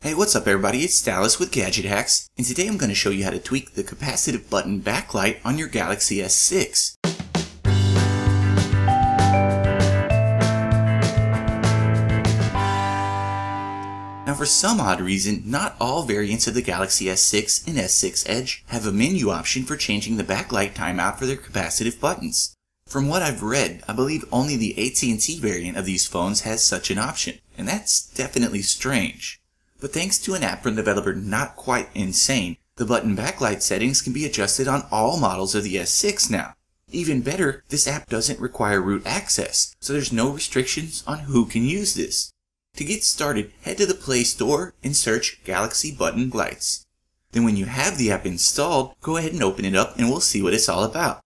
Hey, what's up everybody? It's Dallas with Gadget Hacks, and today I'm going to show you how to tweak the capacitive button backlight on your Galaxy S6. Now for some odd reason, not all variants of the Galaxy S6 and S6 Edge have a menu option for changing the backlight timeout for their capacitive buttons. From what I've read, I believe only the AT&T variant of these phones has such an option, and that's definitely strange. But thanks to an app from developer Not Quite Insane, the button backlight settings can be adjusted on all models of the S6 now. Even better, this app doesn't require root access, so there's no restrictions on who can use this. To get started, head to the Play Store and search Galaxy Button Lights. Then when you have the app installed, go ahead and open it up and we'll see what it's all about.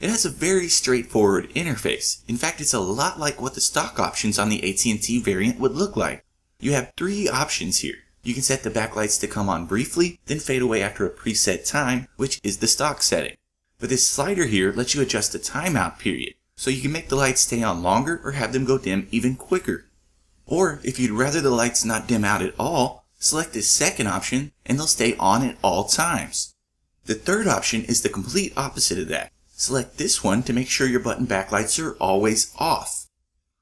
It has a very straightforward interface. In fact, it's a lot like what the stock options on the AT&T variant would look like. You have three options here. You can set the backlights to come on briefly, then fade away after a preset time, which is the stock setting. But this slider here lets you adjust the timeout period, so you can make the lights stay on longer or have them go dim even quicker. Or if you'd rather the lights not dim out at all, select this second option and they'll stay on at all times. The third option is the complete opposite of that. Select this one to make sure your button backlights are always off.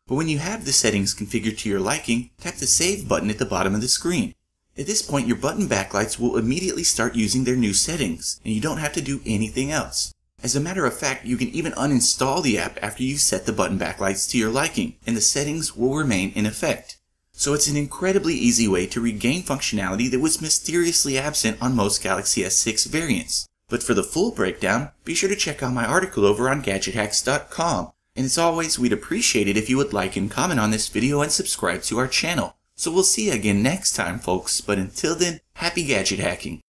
But when you have the settings configured to your liking, tap the Save button at the bottom of the screen. At this point, your button backlights will immediately start using their new settings, and you don't have to do anything else. As a matter of fact, you can even uninstall the app after you've set the button backlights to your liking, and the settings will remain in effect. So it's an incredibly easy way to regain functionality that was mysteriously absent on most Galaxy S6 variants. But for the full breakdown, be sure to check out my article over on GadgetHacks.com. And as always, we'd appreciate it if you would like and comment on this video and subscribe to our channel. So we'll see you again next time, folks, but until then, happy gadget hacking!